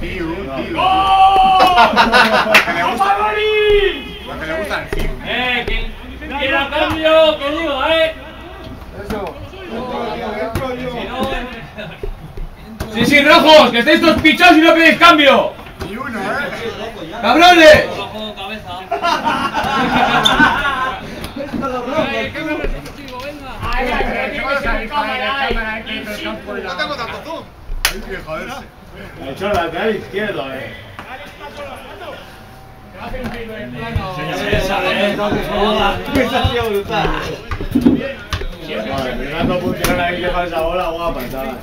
Tiu, tiu. ¡Gol! Que le gusta el. ¡Eh! ¿Quién quiera cambio? ¿Qué digo, eh? Eh. Sí, sí, rojos, que estáis todos pichados y no pedís cambio. Ni uno, ¿eh? ¡Cabrones! Bajo cabeza. Ay, ay, que. No tengo tanto. Hay que Ha hecho lateral izquierdo, eh. Mirando ahí que falsa bola, guapa, chaval.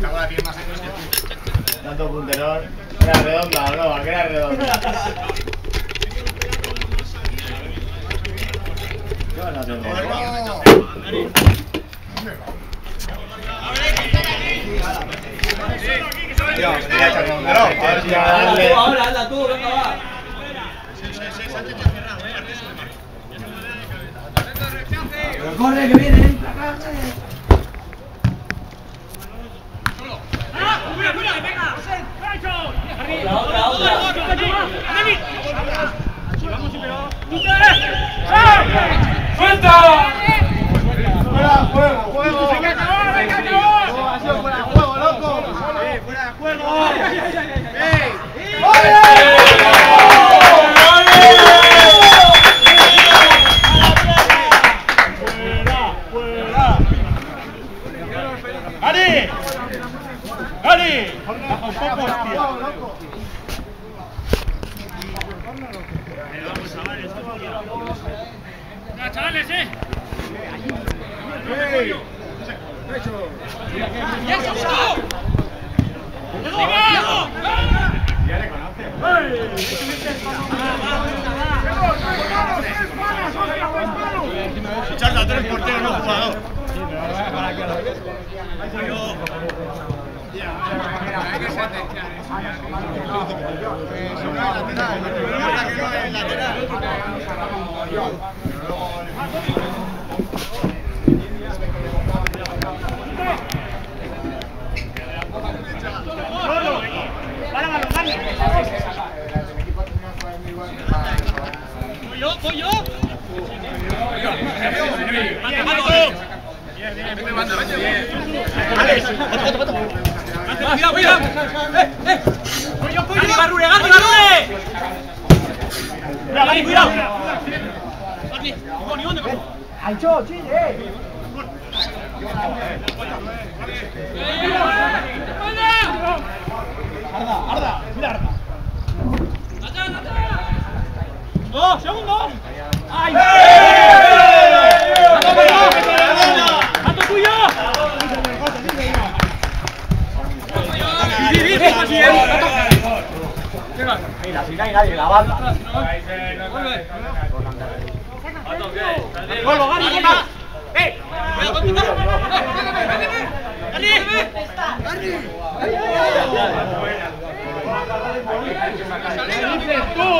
Bola tiene. Tanto punterón. Era redonda, no, que redonda. ¿Qué van a? Ahora, anda tú, venga, va. Corre, que viene, Otra, otra. ¡Fuera, juego, juego! Ha sido fuera de juego, loco! ¡Eh, fuera de juego! ¡Ey! ¡Gani! ¡Gani! Baja un poco, hostia. ¡Ey! Charla, tú eres portero, no jugador. ¡Cuidado, cuidado! ¡Eh, eh! ¡Gani, Barrure, Gani, Barrure! ¡Gani, cuidado! ¡Gani! ¡Ni dónde, coño! ¡Dos, segundo! ¡Ay! ¡Ando tuyo! ¡Ando tuyo! ¡Di, di, di! ¡Así es! Mira, si no hay nadie en la banda. ¡Vuelvo, Gani, vuelvo! ¡Eh! ¡Cuidado, contigo! ¡Gani! ¿Qué dices tú?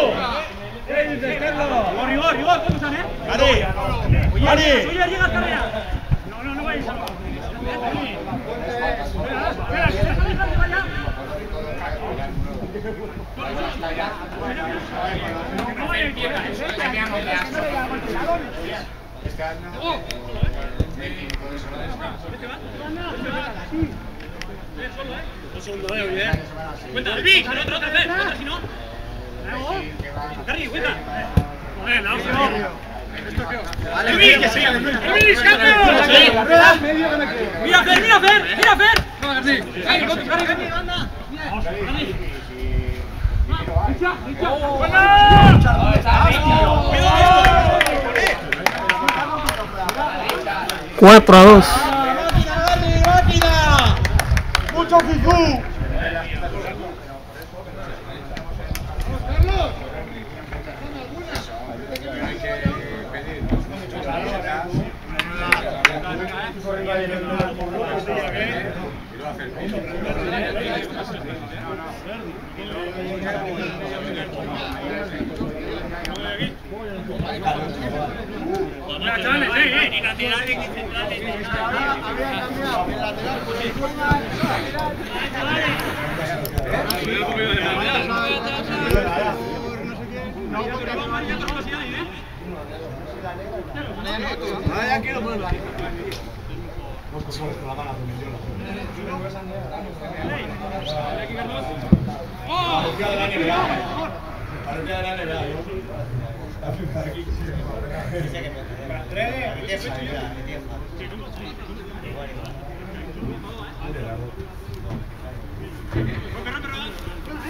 ¿Qué dices, Carlos? Rigor, rigor, ¿cómo están, eh? ¡Gani! ¡Gani! Oye, llega carrera. No, no, no vayas a. Espera, espera, que deja, deja que vaya. Que no vaya en tierra, ¿eh? Un segundo, eh. Cuenta, el Vic, otra, otra vez, si no. Carri, cuenta. ¡Mira, Fer, mira, Fer! ¡Mira, Fer! Anda. Carri. ¡Hicha, hicha! ¡Buena! ¡Cuidado! 4 a 2. ¡Mucho laterales Gracias.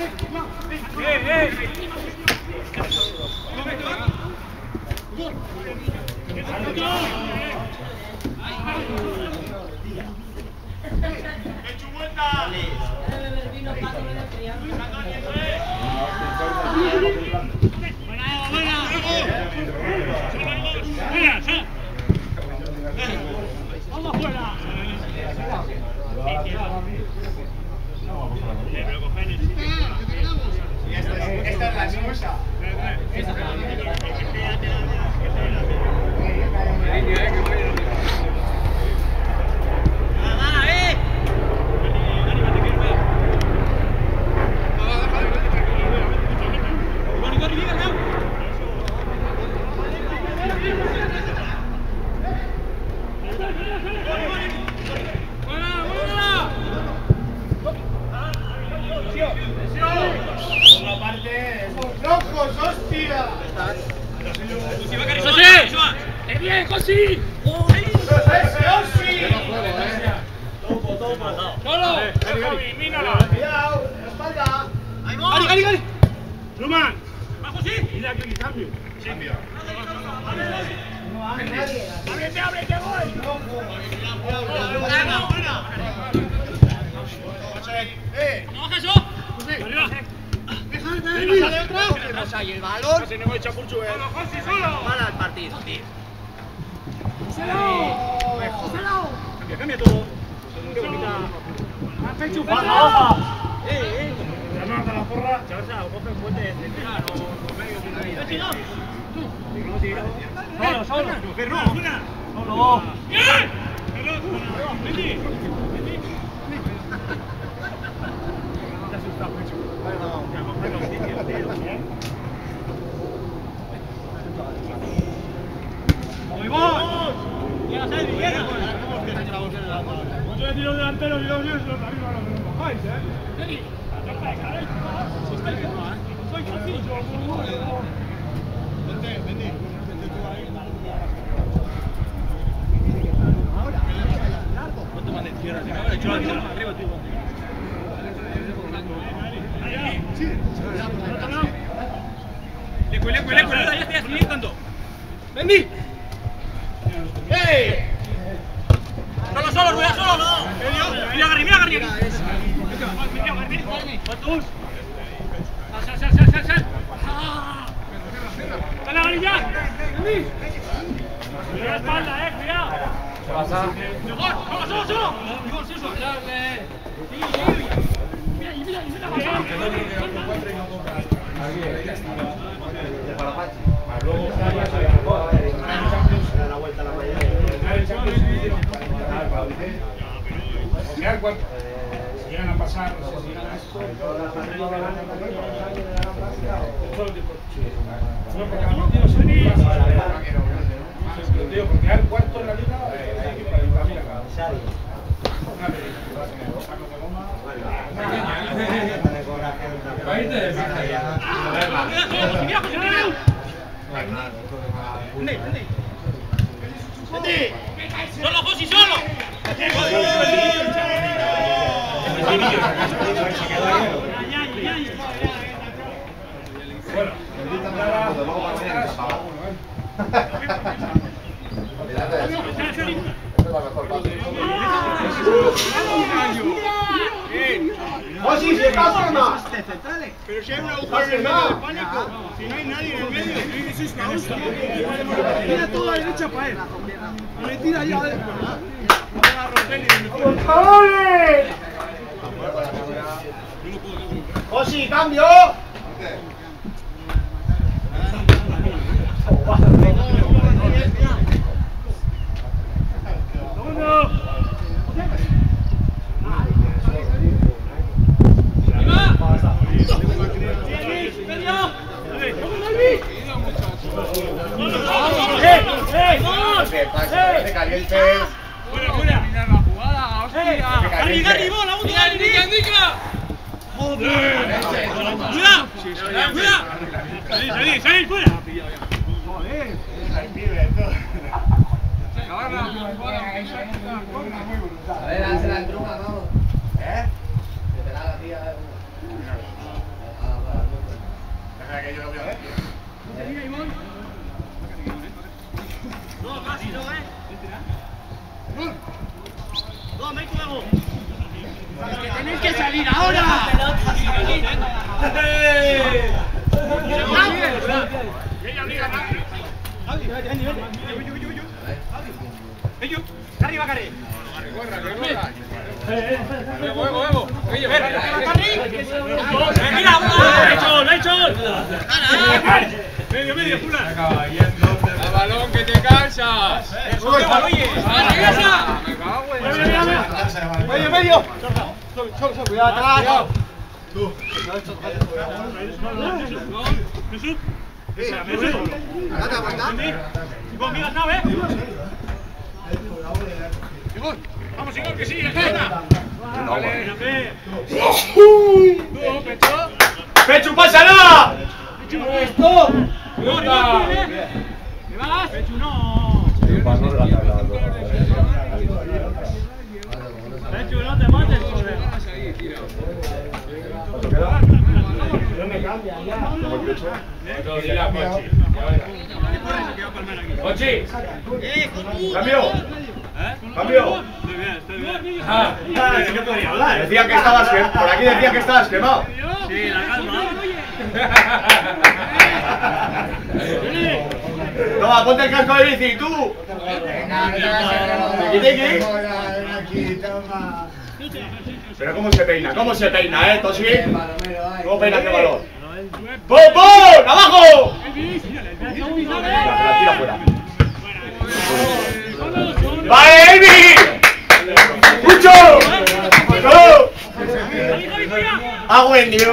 Centrales ni Esta es la excusa. Bien, Josi! ¡Ese Osi! ¡Solo! ¡Cuidado! ¡La espalda! ¡Gari, Gari, Gari! Truman, ¡Va, Josi! mira aquí cambio. ¡Ábrete, ábrete, voy! ¡Eh! ¡No eso! ¡Arriba! y el balón echa mucho, eh. ¡Josi, solo! para el partido, tío. Cambia, cambia todo. Qué bonita. Baja, baja. Ya no hasta la porra. Ya sea, coge fuerte de central o Solo, solo. Mujer, no. Solo. ¡Bien! ¡Vení! ¡Muy vos! ¡Llega, Sergi, llega! Mucho de tiro delantero y dos días los de arriba no los bajáis, ¿eh? Sergi. Soy Josi. Le cuele, cuele, cuele, ya estoy así, tanto. ¡Vení! ¡Eh! ¡Solo, solo, rueda, solo! ¡No! ¡Mira, Garri, mira, Garri! ¡Mira, ¡Ah! ¡Dale, Garri, ya! ¡Vení! ¡Mira la eh! Llegan a pasar, no sé si llegan a esto. No, porque cada partido se porque al cuarto en la liga hay que la. ¡Solo, Josi, solo! Pero si pánico, si no hay nadie en el medio, es. Tira él. Le tira ya. ¡Osi, cambio! ¡Cuidado! A ver, hazla en truma, vamos. ¿Eh? Que te la haga, tía. Ah, que yo lo vea. No, casi no, ¿eh? No, me juego. ¡Tenéis que salir ahora! Cari. ¡Mira, lo he hecho, lo he hecho! Medio, medio, Pula. balón que te cansas. ¡Medio, medio! ¡Cuidado atrás! Jesús. Jesús. Ivonne, mira, ¿no, eh? Ivonne, Vamos, Igor, Tú, pecho. ¡Pechu, pásala! ¡Esto! ¡No, no. Pechu, no. No. Estoy bien, estoy bien. Ah, sí que podía hablar. Decía que estabas quemado. Por aquí decía que estabas quemado. Sí, la calma. Toma, ponte el casco de bici, tú. Tiki, tiki. Pero cómo se peina, cómo se peina, eh, Tosi. ¿Cómo peina qué valor? ¡Pum, pum! ¡Abajo! Tira, tira fuera. ¡Hago en Dios!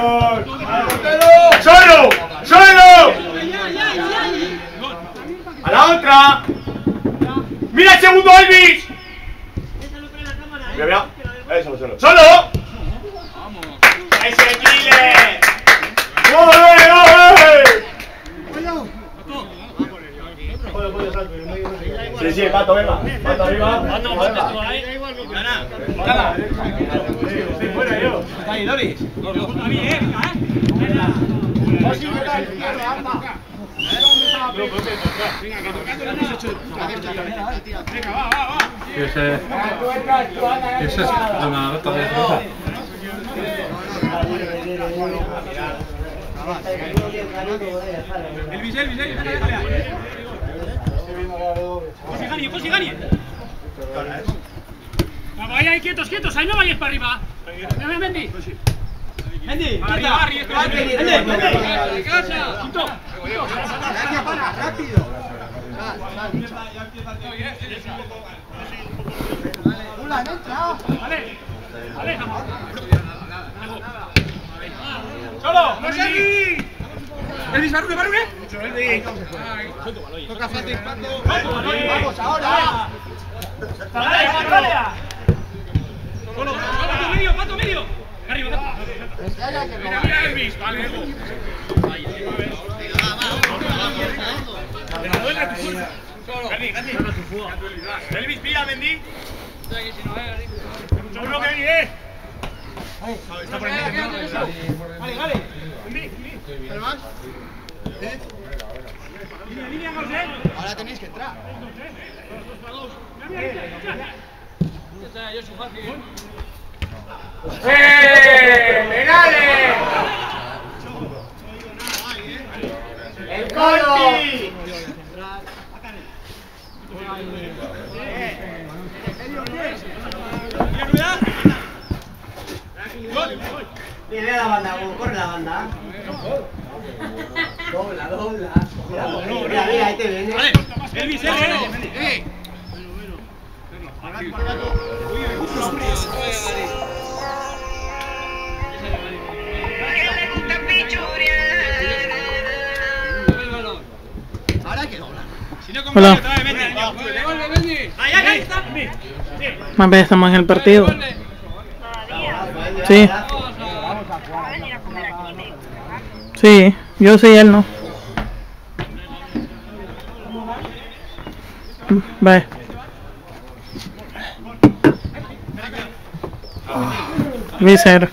¡Solo! ¡Solo! ¡A la otra! ¡Mira el segundo, Elvis! Mira, mira. Eso, solo. ¡Solo! ¡Ese Chile! ¡Ole, ole! Sí, sí, Pato, venga. Pato arriba. ¿Cuándo Gana. Gana. Sí, fuera yo. A mí, eh, venga, va, va, va. Ese, ese es una nota de déjale. Pues si gane, pues si gane. Vamos, ahí, ahí, quietos, quietos, ahí no vayáis para arriba. Ven, Mendy. Mendy, arriba, arriba, Mendy, Mendy. Casa. Quinto. Vale. Vale. Solo. ¡No seguí! Elvis, barrume, barrume. Toca fácil, Pato. Vamos, ahora. Dale, dale. Solo, pato medio, pato medio. Arriba. Mira, mira, Elvis. Vale. Gandhi, Gandhi. Elvis, pilla, Mendy. Seguro que viene, eh. Está por. Vale, vale. Mendy, Mendy. Línea, línea, José. Ahora tenéis que entrar. ¡Eh! ¡Penales! ¡El la corre la banda. Dobla, dobla. Mira, mira, ahí te viene. Vale, Elvis. Eh. Hola. Más veces estamos en el partido. Sí. Sí, yo sí, él no. Ve. Visera.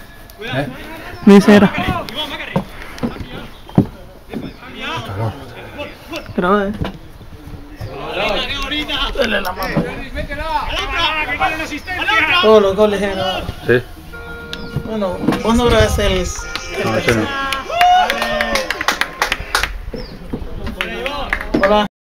Visera. Graba, eh. Dale la mano. Todos los goles eran. Sí. Bueno, vos no grabas el. No, ese no. Hola.